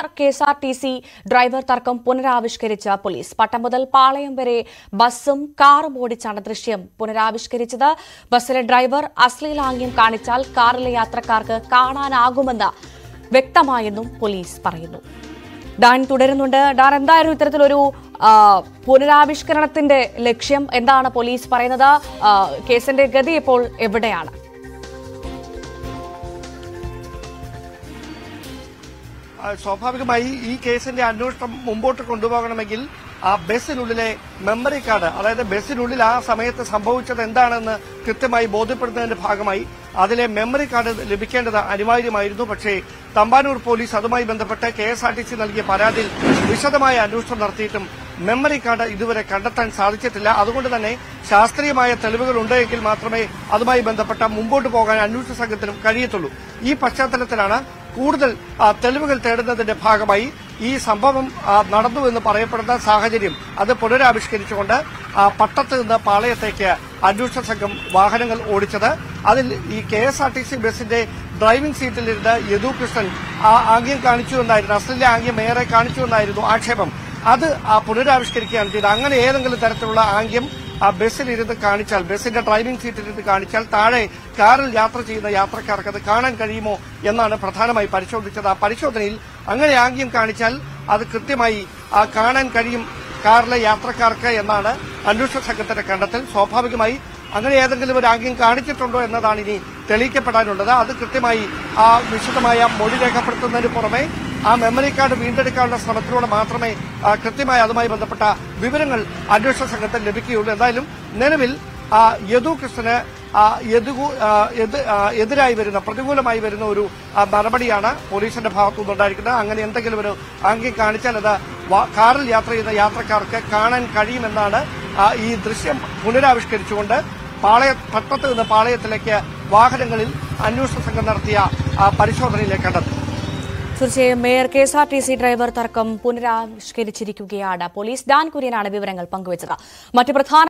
Mayor K S R T C driver തർക്കം പുനരാവിഷ്കരിച്ച police. പട്ടം മുതൽ പാളയം വരെ ബസ്സും കാറും ഓടിച്ചാണ് ദൃശ്യം പുനരാവിഷ്കരിച്ചത്. ബസ്സിലെ ഡ്രൈവർ അശ്ലീലാംഗ്യം കാണിച്ചാൽ കാറിലെ യാത്രക്കാർക്ക് കാണാനാകുമെന്ന് വ്യക്തമായെന്നും പോലീസ് പറയുന്നു. ഡാൻ തുടരുന്നുണ്ട്. ഡാൻ എന്തായിരുന്നു ഇത്തരത്തിലൊരു പുനരാവിഷ്കരണത്തിന്റെ ലക്ഷ്യം? എന്താണ് പോലീസ് പറയുന്നത്? കേസിന്റെ ഗതി ഇപ്പോൾ എവിടെയാണ്? സ്വാഭാവികമായി ഈ കേസിന്റെ അന്വേഷണം മുമ്പോട്ട് കൊണ്ടുപോകണമെങ്കിൽ ആ ബസ്സിനുള്ളിലെ മെമ്മറി കാർഡ് അതായത് ബസ്സിനുള്ളിൽ ആ സമയത്ത് സംഭവിച്ചത് എന്താണെന്ന് കൃത്യമായി ബോധ്യപ്പെടുന്നതിന്റെ ഭാഗമായി അതിലെ മെമ്മറി കാർഡ് ലഭിക്കേണ്ടത് അനിവാര്യമായിരുന്നു. പക്ഷേ തമ്പാനൂർ പോലീസ് അതുമായി ബന്ധപ്പെട്ട് കെ എസ് നൽകിയ പരാതിയിൽ വിശദമായ അന്വേഷണം നടത്തിയിട്ടും മെമ്മറി കാർഡ് ഇതുവരെ കണ്ടെത്താൻ സാധിച്ചിട്ടില്ല. അതുകൊണ്ട് തന്നെ ശാസ്ത്രീയമായ തെളിവുകൾ ഉണ്ടെങ്കിൽ മാത്രമേ അതുമായി ബന്ധപ്പെട്ട മുമ്പോട്ട് പോകാൻ അന്വേഷണ സംഘത്തിനും കഴിയത്തുള്ളൂ. ഈ പശ്ചാത്തലത്തിലാണ് കൂടുതൽ തെളിവുകൾ തേടുന്നതിന്റെ ഭാഗമായി ഈ സംഭവം നടന്നു എന്ന് പറയപ്പെടുന്ന സാഹചര്യം അത് പുനരാവിഷ്കരിച്ചുകൊണ്ട് പട്ടത്ത് നിന്ന് പാളയത്തേക്ക് അന്വേഷണ സംഘം വാഹനങ്ങൾ ഓടിച്ചത്. അതിൽ ഈ K S R T C ബസിന്റെ ഡ്രൈവിംഗ് സീറ്റിലിരുന്ന് യദു കൃഷ്ണൻ ആംഗ്യം കാണിച്ചു എന്നായിരുന്നു ആംഗ്യം ഏറെ കാണിച്ചു എന്നായിരുന്നു ആക്ഷേപം. അത് പുനരാവിഷ്കരിക്കുകയാണ് ചെയ്തത്. അങ്ങനെ ഏതെങ്കിലും തരത്തിലുള്ള ആംഗ്യം ആ ബസ്സിലിരുന്ന് കാണിച്ചാൽ ബസ്സിന്റെ ഡ്രൈവിംഗ് സീറ്റിലിരുന്ന് കാണിച്ചാൽ താഴെ കാറിൽ യാത്ര ചെയ്യുന്ന യാത്രക്കാർക്ക് അത് കാണാൻ കഴിയുമോ എന്നാണ് പ്രധാനമായി പരിശോധിച്ചത്. ആ പരിശോധനയിൽ അങ്ങനെ ആംഗ്യം കാണിച്ചാൽ അത് കൃത്യമായി ആ കാണാൻ കഴിയും കാറിലെ യാത്രക്കാർക്ക് എന്നാണ് അന്വേഷണ സംഘത്തിന്റെ കണ്ടെത്തൽ. സ്വാഭാവികമായി അങ്ങനെ ഏതെങ്കിലും ഒരു ആംഗ്യം കാണിച്ചിട്ടുണ്ടോ എന്നതാണ് ഇനി തെളിയിക്കപ്പെടാനുള്ളത്. അത് കൃത്യമായി ആ വിശദമായ മൊഴി രേഖപ്പെടുത്തുന്നതിന് പുറമെ ആ മെമ്മറി കാർഡ് വീണ്ടെടുക്കാനുള്ള ശ്രമത്തിലൂടെ മാത്രമേ കൃത്യമായി അതുമായി ബന്ധപ്പെട്ട വിവരങ്ങൾ അന്വേഷണ സംഘത്തിന് ലഭിക്കുകയുള്ളൂ. എന്തായാലും നിലവിൽ യദു കൃഷ്ണന് എതിരായി വരുന്ന പ്രതികൂലമായി വരുന്ന ഒരു മറുപടിയാണ് പോലീസിന്റെ ഭാഗത്തു നിന്നുണ്ടായിരിക്കുന്നത്. അങ്ങനെ എന്തെങ്കിലും ഒരു ആംഗ്യം കാണിച്ചാൽ അത് കാറിൽ യാത്ര ചെയ്യുന്ന യാത്രക്കാർക്ക് കാണാൻ കഴിയുമെന്നാണ് ഈ ദൃശ്യം പുനരാവിഷ്കരിച്ചുകൊണ്ട് പാളയ പട്ടത്ത് നിന്ന് പാളയത്തിലേക്ക് വാഹനങ്ങളിൽ അന്വേഷണ സംഘം നടത്തിയ പരിശോധനയിലേക്ക് കണ്ടെത്തി തീർച്ചയായും mayor K S R T C driver തർക്കം പുനരാവിഷ്കരിച്ചിരിക്കുകയാണ്. പോലീസ് ഡാൻ കുര്യനാണ് വിവരങ്ങൾ പങ്കുവച്ചത്. മറ്റ് പ്രധാന